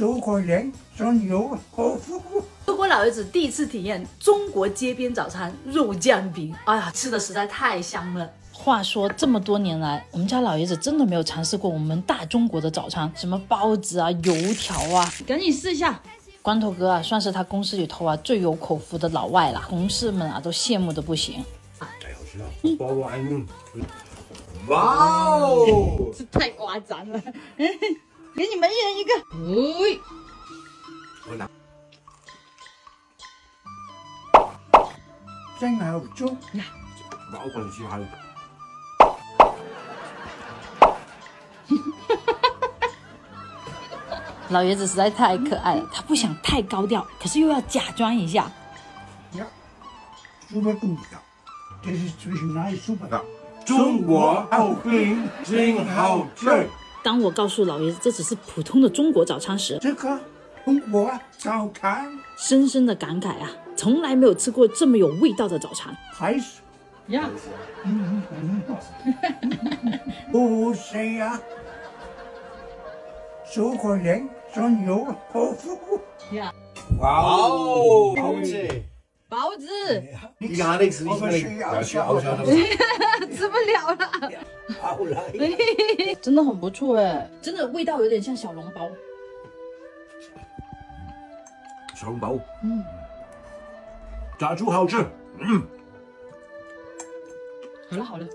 周国人中有口福。中国老爷子第一次体验中国街边早餐肉酱饼，哎呀，吃的实在太香了。话说这么多年来，我们家老爷子真的没有尝试过我们大中国的早餐，什么包子啊、油条啊，赶紧试一下。光头哥啊，算是他公司里头啊最有口福的老外了，同事们啊都羡慕的不行。太好吃了，包哇哦，这太夸张了，给你们一人一个。喂，我拿。真好吃呀！老本事还。老爷子实在太可爱了，他不想太高调，可是又要假装一下。呀，猪肉冻的，这是最新哪一手的？中国好饼真好吃。当我告诉老爷子这只是普通的中国早餐时，这个中国早餐，深深的感慨啊，从来没有吃过这么有味道的早餐。还是？呀，不是呀，中国人。中有口福呀！哇哦，包子，包子，你看那吃，你吃要吃好吃，吃不了了。好来，真的很不错哎，真的味道有点像小笼包。小笼包，嗯，炸猪好吃，嗯，好了好了。